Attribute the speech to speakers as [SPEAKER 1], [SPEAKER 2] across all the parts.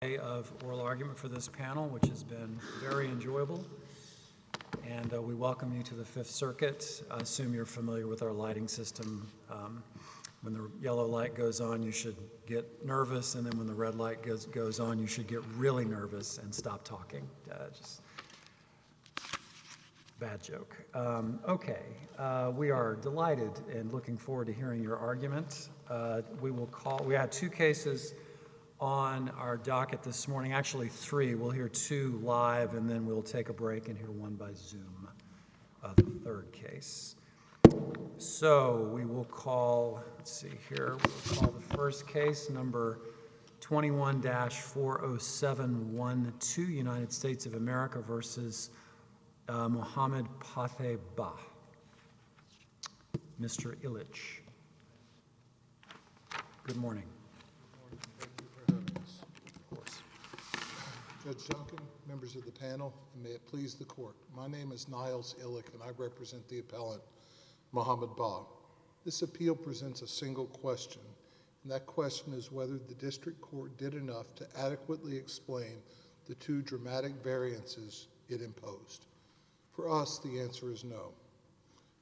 [SPEAKER 1] of oral argument for this panel, which has been very enjoyable. And uh, we welcome you to the Fifth Circuit. I assume you're familiar with our lighting system. Um, When the yellow light goes on, you should get nervous, and then when the red light goes, goes on, you should get really nervous and stop talking. Uh, Just Bad joke. Um, Okay, uh, we are delighted and looking forward to hearing your argument. Uh, We will call, we had two cases on our docket this morning, actually three. We'll hear two live, and then we'll take a break and hear one by Zoom, uh, the third case. So we will call, let's see here, we'll call the first case, number 21-40712, United States of America versus uh, Mohammed Pathe Bah. Mr. Illich. Good morning. Of course.
[SPEAKER 2] Judge Duncan, members of the panel, and may it please the court. My name is Niles Illich, and I represent the appellant, Mohammed Bah. This appeal presents a single question, and that question is whether the district court did enough to adequately explain the two dramatic variances it imposed. For us, the answer is no.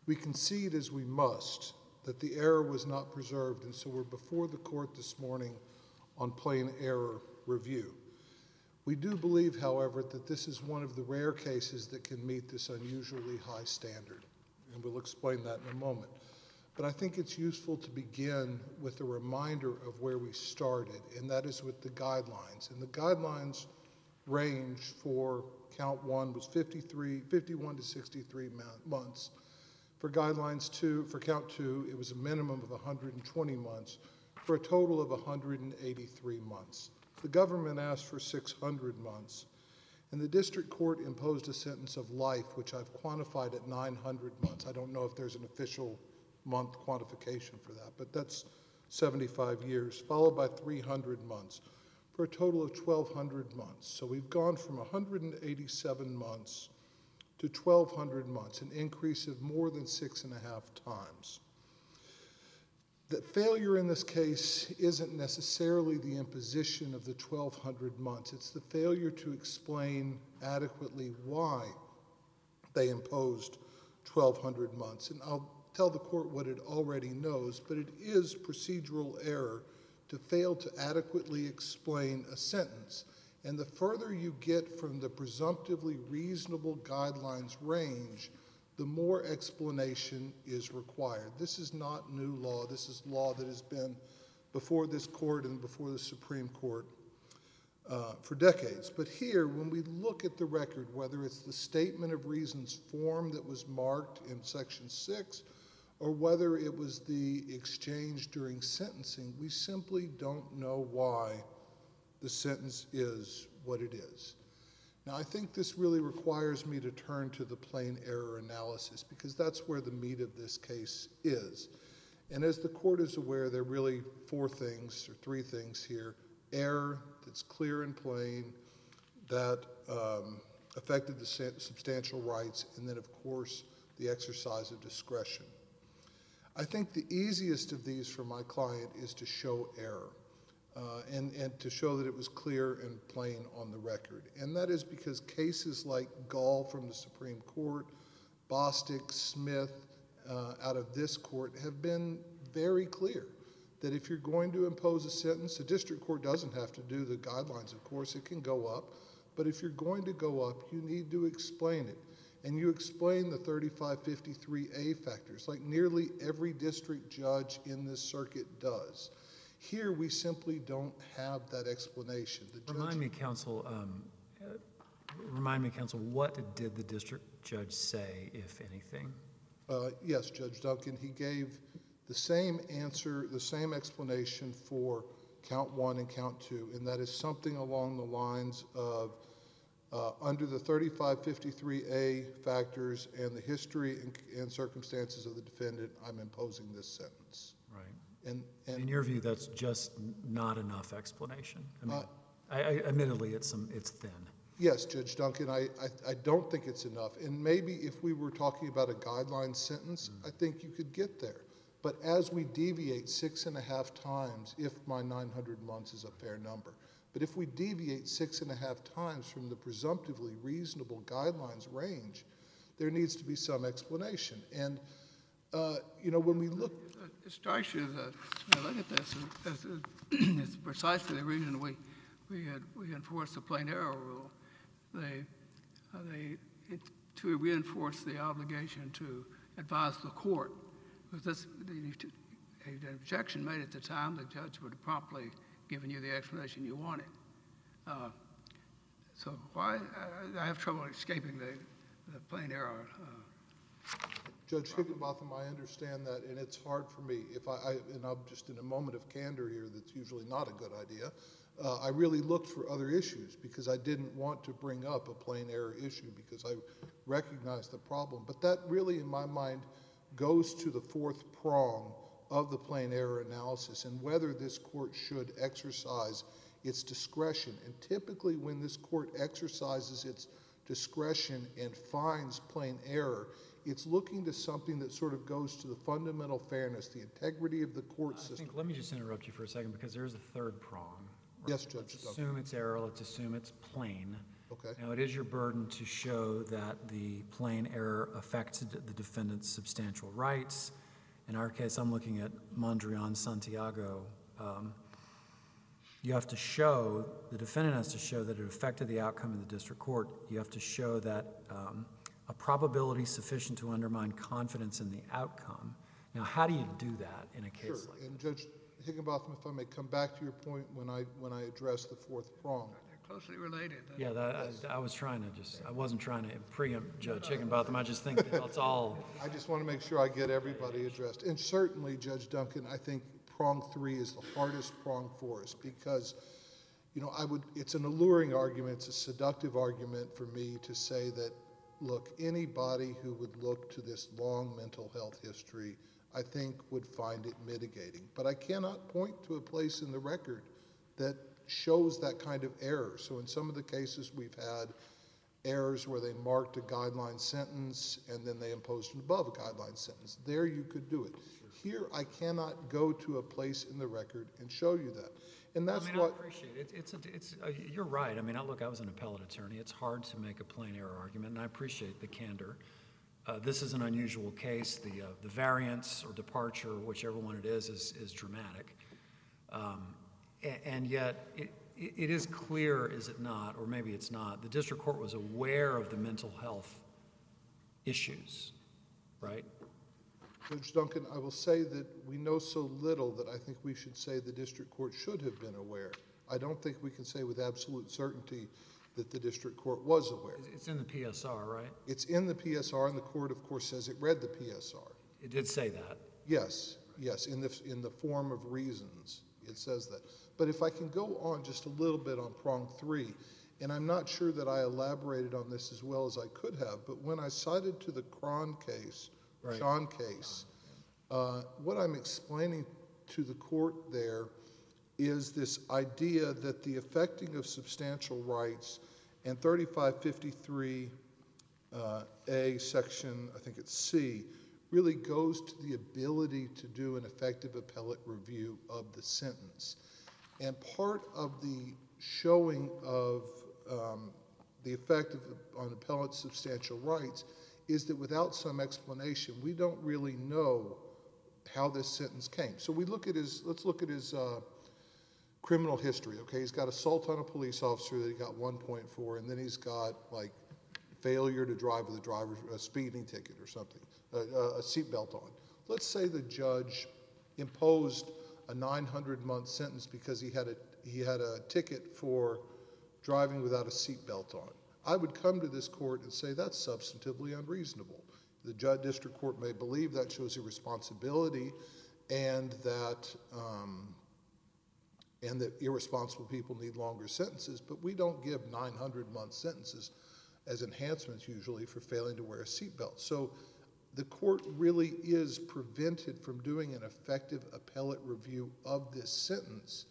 [SPEAKER 2] We concede, as we must, that the error was not preserved, and so we're before the court this morning on plain error review. We do believe, however, that this is one of the rare cases that can meet this unusually high standard, and we'll explain that in a moment. But I think it's useful to begin with a reminder of where we started, and that is with the guidelines. And the guidelines range for count one was 53, 51 to 63 months. For guidelines two, for count two, it was a minimum of 120 months, for a total of 183 months. The government asked for 600 months, and the district court imposed a sentence of life, which I've quantified at 900 months. I don't know if there's an official month quantification for that, but that's 75 years, followed by 300 months, for a total of 1,200 months. So we've gone from 187 months to 1,200 months, an increase of more than six and a half times. The failure in this case isn't necessarily the imposition of the 1,200 months, it's the failure to explain adequately why they imposed 1,200 months. And I'll tell the court what it already knows, but it is procedural error to fail to adequately explain a sentence. And the further you get from the presumptively reasonable guidelines range, the more explanation is required. This is not new law. This is law that has been before this court and before the Supreme Court uh, for decades. But here, when we look at the record, whether it's the statement of reasons form that was marked in Section 6 or whether it was the exchange during sentencing, we simply don't know why the sentence is what it is. Now, I think this really requires me to turn to the plain error analysis because that's where the meat of this case is. And as the court is aware, there are really four things or three things here error that's clear and plain, that um, affected the substantial rights, and then, of course, the exercise of discretion. I think the easiest of these for my client is to show error. Uh, and, and to show that it was clear and plain on the record. And that is because cases like Gall from the Supreme Court, Bostick, Smith uh, out of this court have been very clear that if you're going to impose a sentence, the district court doesn't have to do the guidelines, of course, it can go up. But if you're going to go up, you need to explain it. And you explain the 3553A factors, like nearly every district judge in this circuit does. Here, we simply don't have that explanation. The judge-
[SPEAKER 1] Remind me, counsel, um, uh, remind me, counsel, what did the district judge say, if anything?
[SPEAKER 2] Uh, Yes, Judge Duncan, he gave the same answer, the same explanation for count one and count two, and that is something along the lines of, uh, under the 3553A factors and the history and- and circumstances of the defendant, I'm imposing this sentence.
[SPEAKER 1] Right.
[SPEAKER 2] And,
[SPEAKER 1] In your view, that's just not enough explanation? I mean,
[SPEAKER 2] Uh,
[SPEAKER 1] I, I, admittedly, it's some, it's thin.
[SPEAKER 2] yes, Judge Duncan, I, I, I don't think it's enough. And maybe if we were talking about a guideline sentence, I think you could get there. But as we deviate six and a half times, if my 900 months is a fair number, But if we deviate six and a half times from the presumptively reasonable guidelines range, there needs to be some explanation. And, uh, you know, when we look,
[SPEAKER 3] It strikes you that, I look at this, it's it's precisely the reason we, we had, we enforced the plain error rule. They, uh, they, it, to reinforce the obligation to advise the court. Because this, the, the objection made at the time, the judge would have promptly given you the explanation you wanted. Uh, So why, I, I have trouble escaping the, the plain error, uh,
[SPEAKER 2] Judge Higginbotham, I understand that, and it's hard for me. If I, I and I'm just in a moment of candor here, that's usually not a good idea. Uh, I really looked for other issues because I didn't want to bring up a plain error issue because I recognized the problem. But that really, in my mind, goes to the fourth prong of the plain error analysis and whether this court should exercise its discretion. And typically, when this court exercises its discretion and finds plain error, it's looking to something that sort of goes to the fundamental fairness, the integrity of the court
[SPEAKER 1] I
[SPEAKER 2] system.
[SPEAKER 1] think, let me just interrupt you for a second, because there's a third prong.
[SPEAKER 2] Yes, Judge
[SPEAKER 1] Let's assume it's error, let's assume it's plain.
[SPEAKER 2] Okay.
[SPEAKER 1] Now, it is your burden to show that the plain error affected the defendant's substantial rights. In our case, I'm looking at Mondragon Santiago. Um, You have to show, the defendant has to show that it affected the outcome of the district court. You have to show that um, a probability sufficient to undermine confidence in the outcome. Now, how do you do that in a case like?
[SPEAKER 2] and Judge Higginbotham, if I may come back to your point when I, when I address the fourth prong.
[SPEAKER 3] they're closely related.
[SPEAKER 1] Yeah, I- I was trying to just, I wasn't trying to preempt Judge Higginbotham, I just think that's all,
[SPEAKER 2] I just want to make sure I get everybody addressed. And certainly, Judge Duncan, I think prong three is the hardest prong for us because, you know, I would, it's an alluring argument, it's a seductive argument for me to say that, look, anybody who would look to this long mental health history, I think would find it mitigating. But I cannot point to a place in the record that shows that kind of error. So in some of the cases we've had, errors where they marked a guideline sentence and then they imposed an above guideline sentence. There you could do it. Here, I cannot go to a place in the record and show you that. And
[SPEAKER 1] I
[SPEAKER 2] that's
[SPEAKER 1] mean, I appreciate it, it's, a- it's, uh, you're right, I mean, I- look, I was an appellate attorney, it's hard to make a plain error argument, and I appreciate the candor. Uh, This is an unusual case, the, uh, the variance or departure, whichever one it is, is, is dramatic. Um, a- And yet, it it is clear, is it not, or maybe it's not, the district court was aware of the mental health issues, right?
[SPEAKER 2] Judge Duncan, I will say that we know so little that I think we should say the district court should have been aware. I don't think we can say with absolute certainty that the district court was aware.
[SPEAKER 1] It's in the PSR, right?
[SPEAKER 2] It's in the PSR, and the court, of course, says it read the PSR.
[SPEAKER 1] It did say that.
[SPEAKER 2] Yes, yes, in the, in the form of reasons, it says that. But if I can go on just a little bit on prong three, and I'm not sure that I elaborated on this as well as I could have, but when I cited to the Cron case, Chon case, uh, what I'm explaining to the court there is this idea that the affecting of substantial rights and 3553 uh, A, section, I think it's C, really goes to the ability to do an effective appellate review of the sentence. And part of the showing of um, the effect of, on appellate substantial rights is that without some explanation, we don't really know how this sentence came. So we look at his, let's look at his uh, criminal history, okay? He's got assault on a police officer that he got 1.4, and then he's got like failure to drive with a driver's a speeding ticket or something, a, a, seatbelt on. Let's say the judge imposed a 900-month sentence because he had a he had a ticket for driving without a seatbelt on. I would come to this court and say that's substantively unreasonable. The judge, district court may believe that shows irresponsibility, and that. Um, and that irresponsible people need longer sentences, but we don't give 900 month sentences as enhancements usually for failing to wear a seatbelt. So the court really is prevented from doing an effective appellate review of this sentence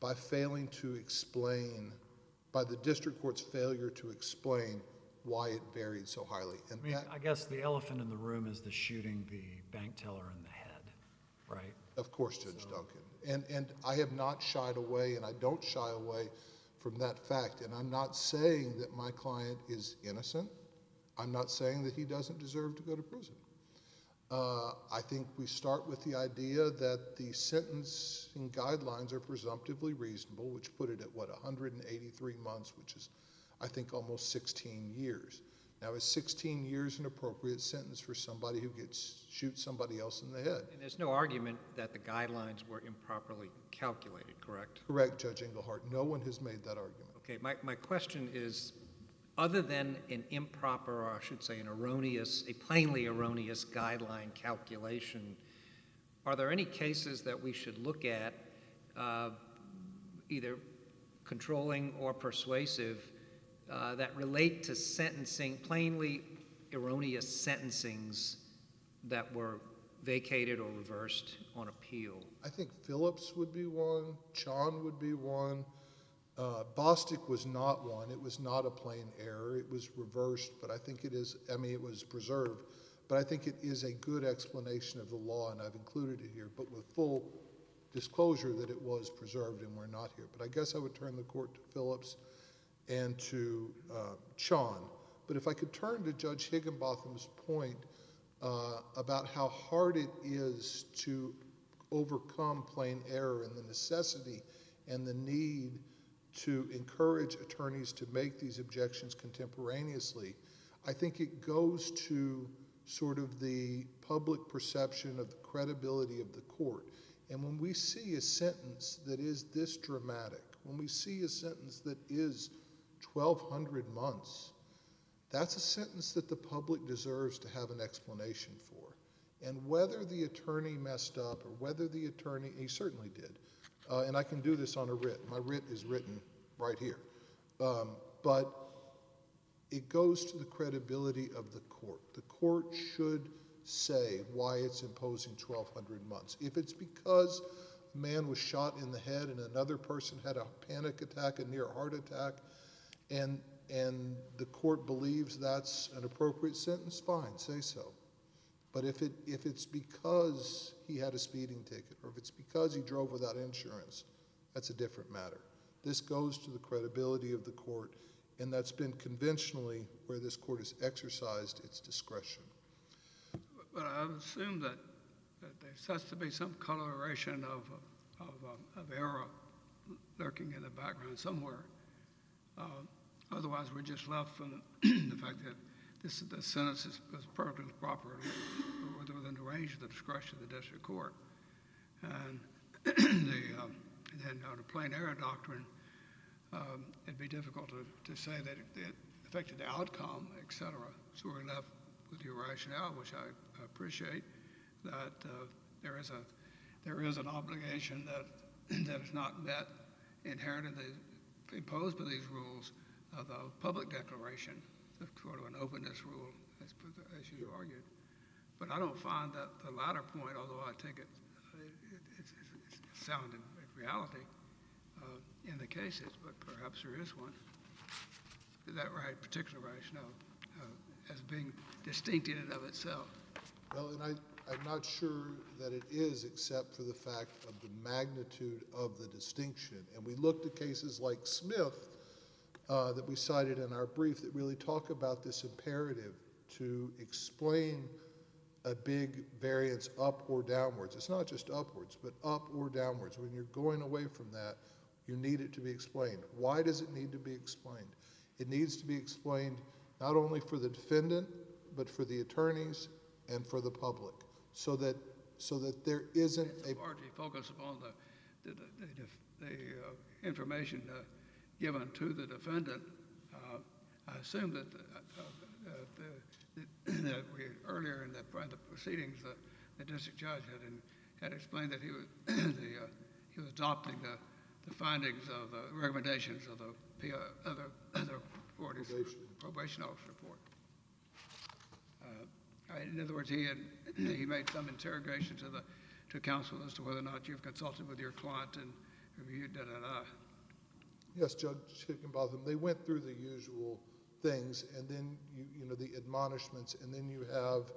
[SPEAKER 2] by failing to explain, by the district court's failure to explain why it varied so highly. And
[SPEAKER 1] I mean,
[SPEAKER 2] that,
[SPEAKER 1] I guess the elephant in the room is the shooting the bank teller in the head, right?
[SPEAKER 2] Of course, Judge Duncan. And, and I have not shied away, and I don't shy away from that fact. And I'm not saying that my client is innocent. I'm not saying that he doesn't deserve to go to prison. Uh, I think we start with the idea that the sentencing guidelines are presumptively reasonable, which put it at what 183 months, which is, I think, almost 16 years. Now, is 16 years an appropriate sentence for somebody who gets shoots somebody else in the head?
[SPEAKER 4] And there's no argument that the guidelines were improperly calculated, correct?
[SPEAKER 2] Correct, Judge Engelhardt. No one has made that argument.
[SPEAKER 4] Okay, my, my question is, other than an improper, or I should say an erroneous, a plainly erroneous guideline calculation, are there any cases that we should look at, uh, either controlling or persuasive, uh, that relate to sentencing, plainly erroneous sentencings that were vacated or reversed on appeal?
[SPEAKER 2] I think Phillips would be one, Chon would be one. Uh, Bostic was not one. It was not a plain error. It was reversed, but I think it is, I mean, it was preserved. But I think it is a good explanation of the law, and I've included it here, but with full disclosure that it was preserved and we're not here. But I guess I would turn the court to Phillips and to uh, Chon. But if I could turn to Judge Higginbotham's point uh, about how hard it is to overcome plain error and the necessity and the need to encourage attorneys to make these objections contemporaneously, I think it goes to sort of the public perception of the credibility of the court. And when we see a sentence that is this dramatic, when we see a sentence that is 1,200 months, that's a sentence that the public deserves to have an explanation for. And whether the attorney messed up or whether the attorney, he certainly did, uh, and I can do this on a writ. My writ is written right here. Um, but it goes to the credibility of the court. The court should say why it's imposing 1,200 months. If it's because a man was shot in the head and another person had a panic attack, a near heart attack, and, and the court believes that's an appropriate sentence, fine, say so. But if, it, if it's because he had a speeding ticket or if it's because he drove without insurance, that's a different matter. This goes to the credibility of the court, and that's been conventionally where this court has exercised its discretion.
[SPEAKER 3] But I assume that, there has to be some coloration of, of, um, of error lurking in the background somewhere. Uh, Otherwise, we're just left from the fact that this, the sentence is, perfectly proper within the range of the discretion of the district court. And um, then on the plain error doctrine, um, it'd be difficult to, say that it, affected the outcome, et cetera. So we're left with your rationale, which I appreciate, that uh, there is a there is an obligation that that is not met inherent in the imposed by these rules of the public declaration, sort of an openness rule, as, you argued. But I don't find that the latter point, although I take it, it it's, it's, it's sound in reality uh, in the cases, but perhaps there is one. That right, particular rationale uh, as being distinct in and of itself.
[SPEAKER 2] Well, and I, I'm not sure that it is, except for the fact of the magnitude of the distinction. And we looked at cases like Smith uh, that we cited in our brief that really talk about this imperative to explain a big variance up or downwards. It's not just upwards, but up or downwards. When you're going away from that, you need it to be explained. Why does it need to be explained? It needs to be explained not only for the defendant, but for the attorneys and for the public, so that so that there isn't a
[SPEAKER 3] largely focus upon the the, the, the, the uh, information uh, given to the defendant. Uh, I assume that, the, uh, uh, the, that we earlier in the, proceedings, the, district judge had explained that he was the, he was adopting the, findings of the recommendations of the other other probation. probation office report. in other words, he made some interrogation to to counsel as to whether or not you've consulted with your client and reviewed da da da.
[SPEAKER 2] Yes, Judge Higginbotham, they went through the usual things, and then you, know the admonishments, and then you have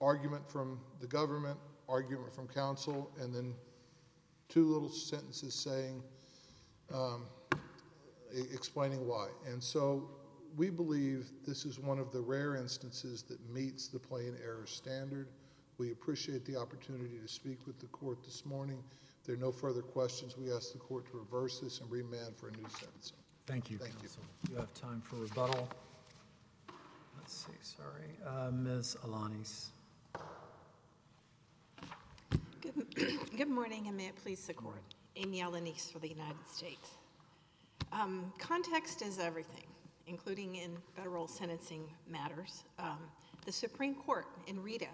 [SPEAKER 2] argument from the government, argument from counsel, and then two little sentences saying, um, explaining why. And so we believe this is one of the rare instances that meets the plain error standard. We appreciate the opportunity to speak with the court this morning. If there are no further questions, we ask the court to reverse this and remand for a new sentencing.
[SPEAKER 1] Thank you,
[SPEAKER 2] Thank
[SPEAKER 1] counsel. You have time for rebuttal. Let's see, sorry. Uh, Ms. Alaniz.
[SPEAKER 5] Good good morning, and may it please the court. Amy Alaniz for the United States. Um, Context is everything, including in federal sentencing matters. Um, The Supreme Court in Rita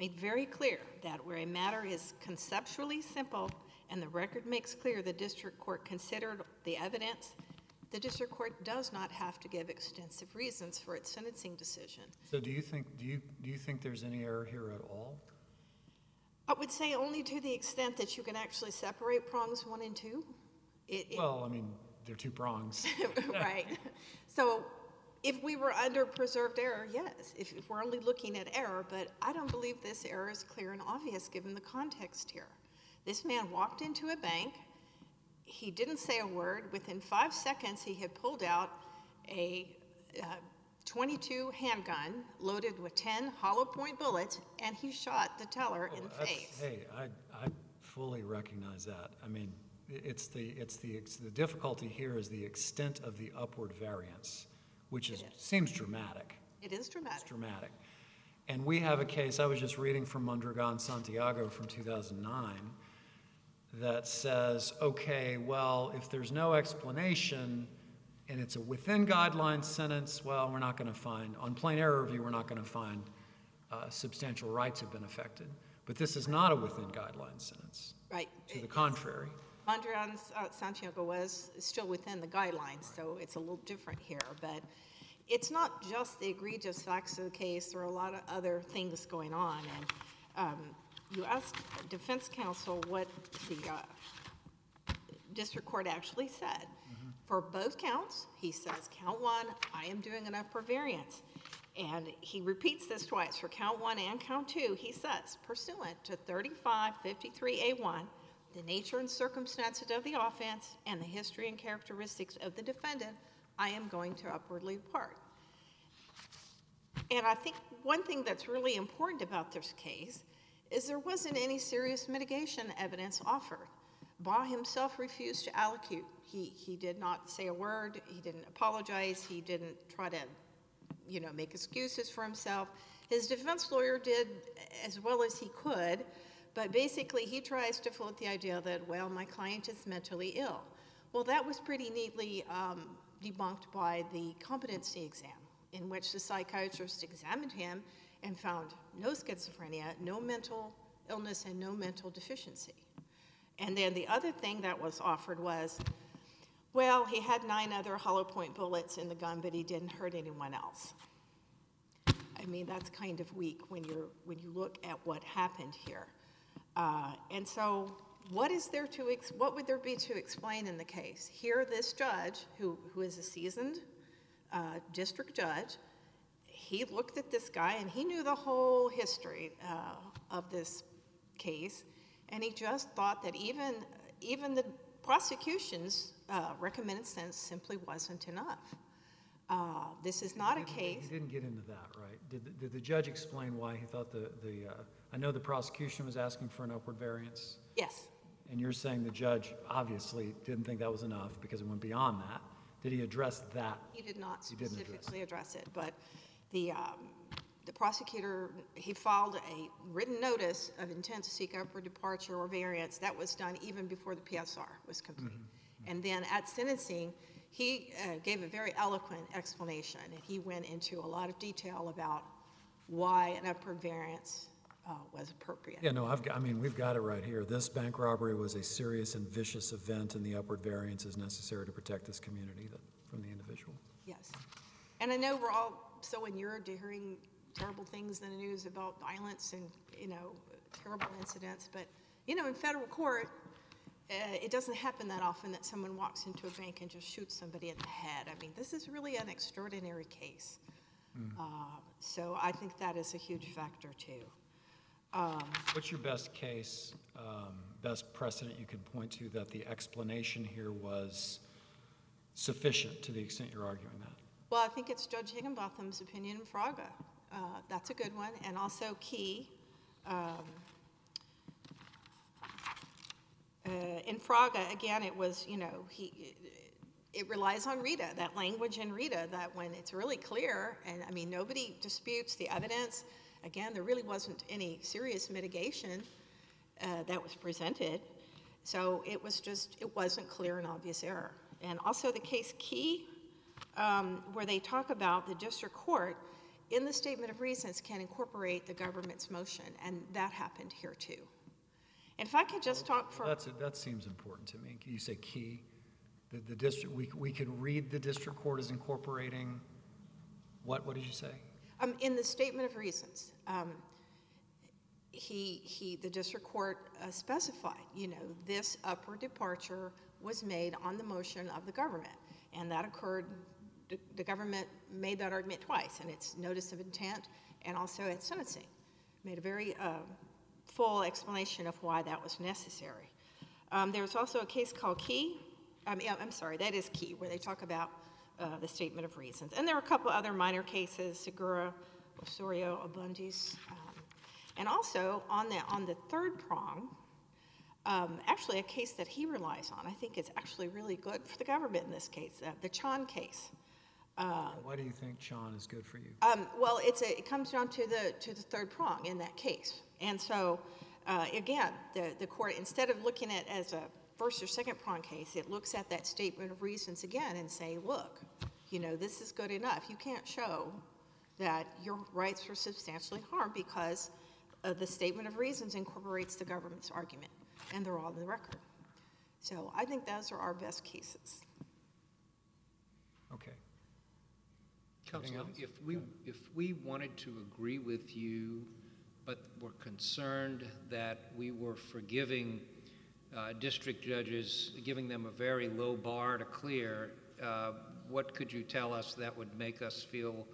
[SPEAKER 5] made very clear that where a matter is conceptually simple and the record makes clear the district court considered the evidence, the district court does not have to give extensive reasons for its sentencing decision.
[SPEAKER 1] So do you think, do you, do you think there's any error here at all?
[SPEAKER 5] I would say only to the extent that you can actually separate prongs one and two.
[SPEAKER 1] Well, I mean, they're two prongs.
[SPEAKER 5] Right. So if we were under preserved error, yes, if, if we're only looking at error, but I don't believe this error is clear and obvious given the context here. This man walked into a bank, he didn't say a word. Within five seconds, he had pulled out a uh, 22 handgun loaded with 10 hollow point bullets, and he shot the teller in the face.
[SPEAKER 1] Hey, I, I fully recognize that. I mean, it's the, it's the, it's the difficulty here is the extent of the upward variance, which is, seems dramatic.
[SPEAKER 5] It is dramatic.
[SPEAKER 1] It's
[SPEAKER 5] dramatic.
[SPEAKER 1] dramatic. And we have a case, I was just reading from Mondragon Santiago from 2009, that says, okay, well, if there's no explanation and it's a within guidelines sentence, well, we're not going to find, on plain error review, we're not going to find uh, substantial rights have been affected. But this is not a within guidelines sentence.
[SPEAKER 5] Right.
[SPEAKER 1] To the contrary.
[SPEAKER 5] Mondragon uh, Santiago was still within the guidelines, so it's a little different here. But it's not just the egregious facts of the case, there are a lot of other things going on. And um, you asked defense counsel what the uh, district court actually said. For both counts, he says, count one, I am doing enough upper variance. And he repeats this twice. For count one and count two, he says, pursuant to 3553A1, the nature and circumstances of the offense and the history and characteristics of the defendant, I am going to upwardly depart. And I think one thing that's really important about this case is there wasn't any serious mitigation evidence offered. Bah himself refused to allocute. He, he did not say a word, he didn't apologize, he didn't try to, you know, make excuses for himself. His defense lawyer did as well as he could, but basically he tries to float the idea that, well, my client is mentally ill. Well, that was pretty neatly um, debunked by the competency exam, in which the psychiatrist examined him and found no schizophrenia, no mental illness, and no mental deficiency. And then the other thing that was offered was, well, he had nine other hollow point bullets in the gun, but he didn't hurt anyone else. I mean, that's kind of weak when you're when you look at what happened here. Uh, and so, what is there to what would there be to explain in the case? Here, this judge, who who is a seasoned uh, district judge, he looked at this guy and he knew the whole history uh, of this case, and he just thought that even even the prosecution's uh, recommended sentence simply wasn't enough. Uh, this is not a case.
[SPEAKER 1] He didn't get into that, right? Did, the- did the judge explain why he thought the, the, uh, I know the prosecution was asking for an upward variance,
[SPEAKER 5] Yes.
[SPEAKER 1] and you're saying the judge obviously didn't think that was enough because it went beyond that. Did he address that?
[SPEAKER 5] He did not
[SPEAKER 1] didn't address
[SPEAKER 5] specifically address it, but the, um, the prosecutor, he filed a written notice of intent to seek upward departure or variance. That was done even before the PSR was complete.
[SPEAKER 1] Mm-hmm.
[SPEAKER 5] And then at sentencing, he uh, gave a very eloquent explanation, and he went into a lot of detail about why an upward variance uh, was appropriate.
[SPEAKER 1] Yeah, no, I've, got- I mean, we've got it right here. This bank robbery was a serious and vicious event, and the upward variance is necessary to protect this community that, from the individual.
[SPEAKER 5] Yes. And I know we're all so inured to hearing terrible things in the news about violence and, you know, terrible incidents, but, you know, in federal court, uh, it doesn't happen that often that someone walks into a bank and just shoots somebody in the head. I mean, this is really an extraordinary case. Uh, So I think that is a huge factor, too.
[SPEAKER 1] What's your best case, um, best precedent you can point to that the explanation here was sufficient to the extent you're arguing?
[SPEAKER 5] Well, I think it's Judge Higginbotham's opinion in Fraga. Uh, That's a good one, and also Key. um, uh, In Fraga, again, it was, you know, he, it relies on Rita, that language in Rita, that when it's really clear, and, I mean, nobody disputes the evidence, again, there really wasn't any serious mitigation uh, that was presented, so it was just, it wasn't clear and obvious error. And also the case Key, um, where they talk about the district court in the statement of reasons can incorporate the government's motion, and that happened here too. And if I could just talk for,
[SPEAKER 1] That's, that seems important to me. Can You say key, the, the district, we, we could read the district court as incorporating, what, what did you say?
[SPEAKER 5] um, in the statement of reasons, um, he, he, the district court uh, specified, you know, this upward departure was made on the motion of the government, and that occurred, the, government made that argument twice, and it's notice of intent and also at sentencing. Made a very uh, full explanation of why that was necessary. Um, was also a case called Key, um, yeah, I'm sorry, that is Key, where they talk about uh, the statement of reasons. And there are a couple other minor cases, Segura, Osorio, Abundis. um, And also, on the, on the third prong, um, actually a case that he relies on, I think it's actually really good for the government in this case, uh, the Chon case.
[SPEAKER 1] Why do you think Chon is good for you?
[SPEAKER 5] Um, well, it's a, it comes down to the, to the third prong in that case. And so, uh, again, the, the court, instead of looking at it as a first or second prong case, it looks at that statement of reasons again and say, look, you know, this is good enough. You can't show that your rights were substantially harmed because uh, the statement of reasons incorporates the government's argument, and they're all in the record. So I think those are our best cases.
[SPEAKER 1] Okay.
[SPEAKER 4] Counsel, if we, if we wanted to agree with you, but were concerned that we were forgiving uh, district judges, giving them a very low bar to clear, uh, what could you tell us that would make us feel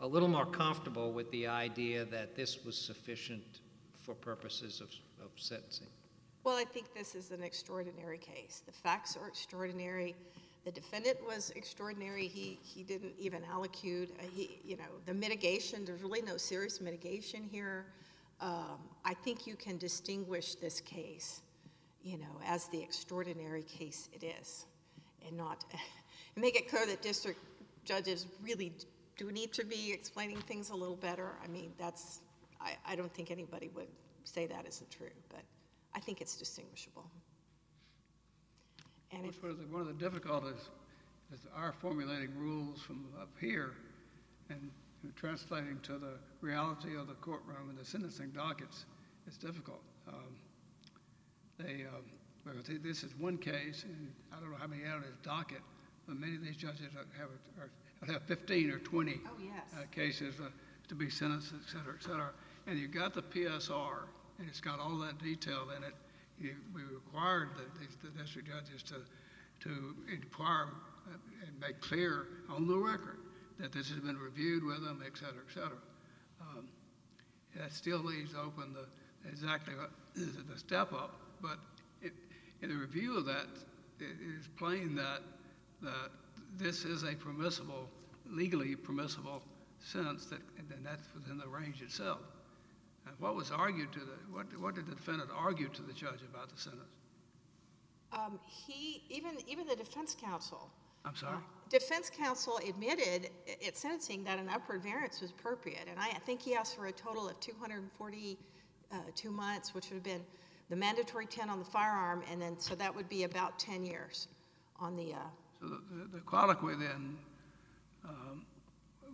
[SPEAKER 4] a little more comfortable with the idea that this was sufficient for purposes of, of sentencing?
[SPEAKER 5] Well, I think this is an extraordinary case. The facts are extraordinary. The defendant was extraordinary. He, he didn't even allocute. Uh, He, you know, the mitigation, there's really no serious mitigation here. Um, I think you can distinguish this case, you know, as the extraordinary case it is, and not, and make it clear that district judges really do need to be explaining things a little better. I mean, that's, I, I don't think anybody would say that isn't true, but I think it's distinguishable. And if,
[SPEAKER 3] One of the, one of the difficulties is our formulating rules from up here and translating to the reality of the courtroom and the sentencing dockets is difficult. Um, They, um, this is one case, and I don't know how many out of this docket, but many of these judges have, are, have fifteen or twenty
[SPEAKER 5] Oh, yes.
[SPEAKER 3] uh, cases uh, to be sentenced, et cetera, et cetera. And you've got the PSR, and it's got all that detail in it. We required the, district judges to, to inquire uh, and make clear on the record that this has been reviewed with them, et cetera, et cetera. Um, That still leaves open the, exactly what, the step up, but it, in the review of that, it is plain that, that this is a permissible, legally permissible sentence that, and that's within the range itself. What was argued to the, what, what did the defendant argue to the judge about the sentence?
[SPEAKER 5] um, he, even, even the defense counsel,
[SPEAKER 3] I'm sorry?
[SPEAKER 5] defense counsel admitted at sentencing that an upward variance was appropriate, and I, I think he asked for a total of 242 months, which would have been the mandatory 10 on the firearm, and then, so that would be about 10 years on the, uh,
[SPEAKER 3] So the, the- the colloquy then, um,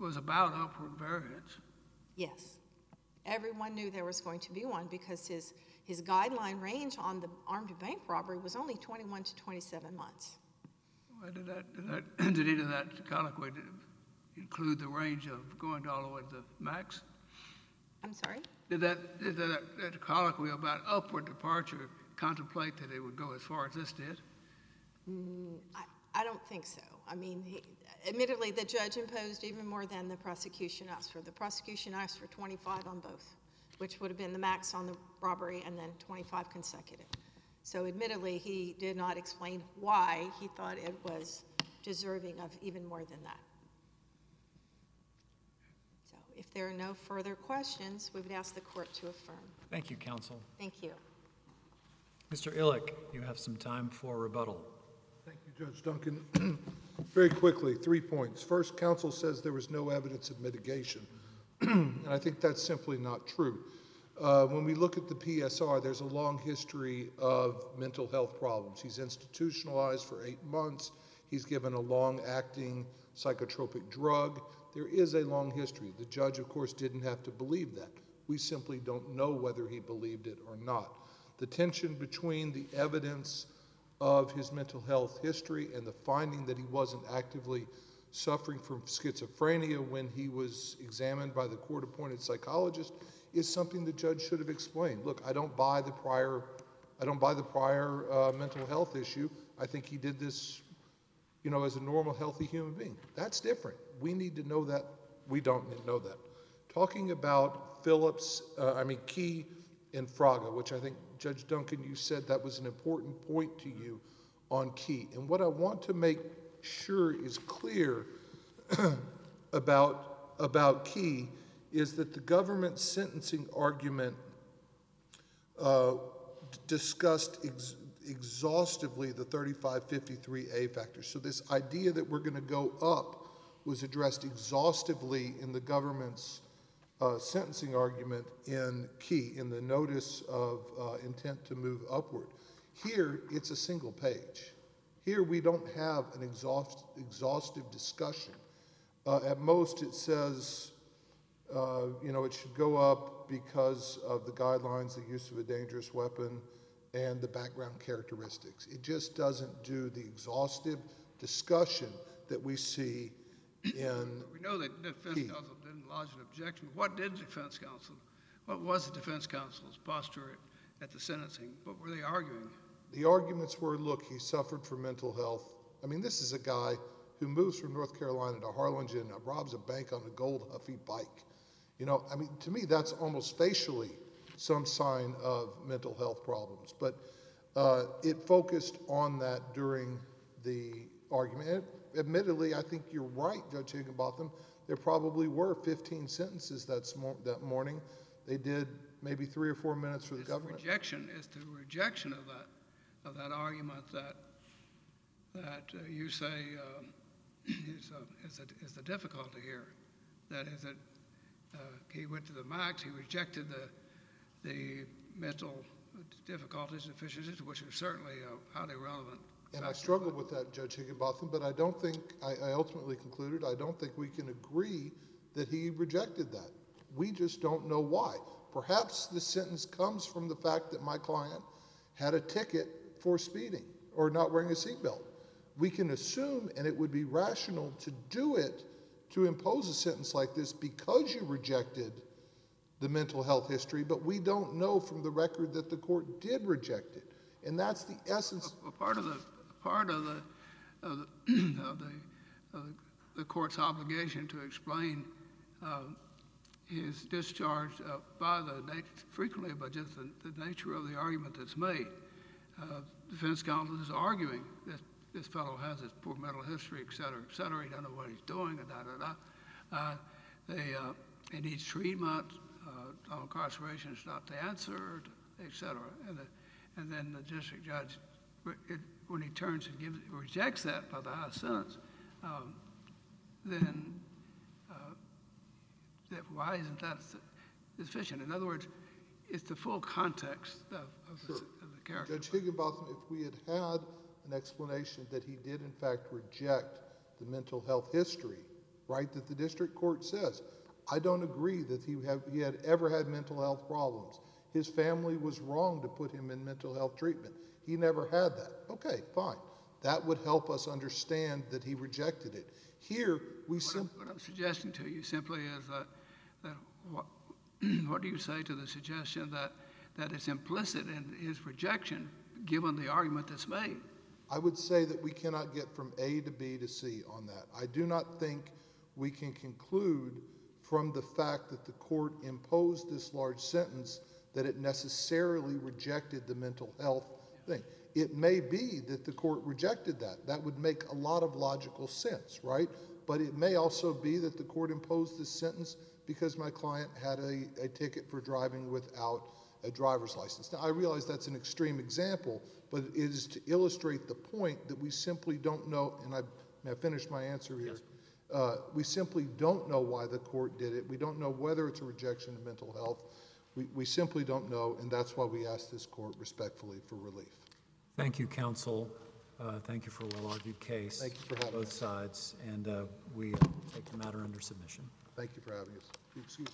[SPEAKER 3] was about upward variance.
[SPEAKER 5] yes. Everyone knew there was going to be one because his, his guideline range on the armed bank robbery was only 21 to 27 months.
[SPEAKER 3] Why Did that, did that, did any of that colloquy include the range of going all the way to the max?
[SPEAKER 5] I'm sorry?
[SPEAKER 3] Did that, did that, that colloquy about upward departure contemplate that it would go as far as this did?
[SPEAKER 5] Mm, I, I don't think so. I mean, he- admittedly, the judge imposed even more than the prosecution asked for. The prosecution asked for 25 on both, which would have been the max on the robbery and then 25 consecutive. So admittedly, he did not explain why he thought it was deserving of even more than that. So if there are no further questions, we would ask the court to affirm.
[SPEAKER 1] Thank you, counsel.
[SPEAKER 5] Thank you.
[SPEAKER 1] Mr. Illich, you have some time for rebuttal.
[SPEAKER 2] Thank you, Judge Duncan. Very quickly, three points. First, counsel says there was no evidence of mitigation, and I think that's simply not true. Uh, When we look at the PSR, there's a long history of mental health problems. He's institutionalized for eight months. He's given a long-acting psychotropic drug. There is a long history. The judge, of course, didn't have to believe that. We simply don't know whether he believed it or not. The tension between the evidence of his mental health history and the finding that he wasn't actively suffering from schizophrenia when he was examined by the court appointed psychologist is something the judge should have explained. Look, I don't buy the prior, I don't buy the prior uh, mental health issue. I think he did this, you know, as a normal, healthy human being. That's different. We need to know that. We don't need to know that. Talking about Phillips, uh, I mean Key and Fraga, which I think Judge Duncan, you said that was an important point to you on Key. And what I want to make sure is clear about about Key is that the government sentencing argument uh, discussed ex- exhaustively the 3553A factors. So this idea that we're going to go up was addressed exhaustively in the government's sentencing argument in Key, in the notice of uh, intent to move upward. Here, it's a single page. Here, we don't have an exhaust, exhaustive discussion. Uh, at most, it says, uh, you know, it should go up because of the guidelines, the use of a dangerous weapon, and the background characteristics. It just doesn't do the exhaustive discussion that we see in
[SPEAKER 3] We know that defense. An objection. What did defense counsel, what was the defense counsel's posture at, the sentencing? What were they arguing?
[SPEAKER 2] The arguments were, look, he suffered from mental health. I mean, this is a guy who moves from North Carolina to Harlingen, uh, robs a bank on a gold Huffy bike. You know, I mean, to me, that's almost facially some sign of mental health problems. But uh, it focused on that during the argument. And admittedly, I think you're right, Judge Higginbotham. There probably were 15 sentences that's that morning. They did maybe three or four minutes for the government.
[SPEAKER 3] rejection, it's the rejection of that, of that argument that, that uh, you say um, is, uh, is, the, is the difficulty here. That is that uh, he went to the max, he rejected the, the mental difficulties, deficiencies, which are certainly uh, highly relevant.
[SPEAKER 2] And I struggled with that, Judge Higginbotham, but I don't think, I, ultimately concluded, I don't think we can agree that he rejected that. We just don't know why. Perhaps the sentence comes from the fact that my client had a ticket for speeding or not wearing a seatbelt. We can assume, and it would be rational to do it, to impose a sentence like this because you rejected the mental health history, but we don't know from the record that the court did reject it. And that's the essence.
[SPEAKER 3] Well, part of the, part of the, of the, of the, of the- court's obligation to explain uh, his discharge uh, by the, nat- frequently by just the, the nature of the argument that's made. Uh, Defense counsel is arguing that this fellow has this poor mental history, et cetera, et cetera, he doesn't know what he's doing, and da-da-da. Uh, They, uh, he needs treatment, uh, incarceration is not the answer, et cetera. And the, and then the district judge, it, when he turns and gives, rejects that by the high sentence, um, then, uh, that, why isn't that sufficient? In other words, it's the full context of, of the, character.
[SPEAKER 2] Judge Higginbotham, if we had had an explanation that he did in fact reject the mental health history, right, that the district court says, I don't agree that he have, he had ever had mental health problems. His family was wrong to put him in mental health treatment. He never had that. Okay, fine. That would help us understand that he rejected it. Here, we simply,
[SPEAKER 3] what I'm suggesting to you simply is that, that what, what do you say to the suggestion that, that it's implicit in his rejection, given the argument that's made?
[SPEAKER 2] I would say that we cannot get from A to B to C on that. I do not think we can conclude from the fact that the court imposed this large sentence that it necessarily rejected the mental health thing. It may be that the court rejected that. That would make a lot of logical sense, right? But it may also be that the court imposed this sentence because my client had a, ticket for driving without a driver's license. Now, I realize that's an extreme example, but it is to illustrate the point that we simply don't know, and I, may I finish my answer here? Uh, we simply don't know why the court did it. We don't know whether it's a rejection of mental health. We, we simply don't know, and that's why we ask this court respectfully for relief.
[SPEAKER 1] Thank you, counsel. Uh, Thank you for a well-argued case.
[SPEAKER 2] Thank you for having
[SPEAKER 1] Both
[SPEAKER 2] us.
[SPEAKER 1] sides, and uh, we uh, take the matter under submission.
[SPEAKER 2] Thank you for having us. Excuse me.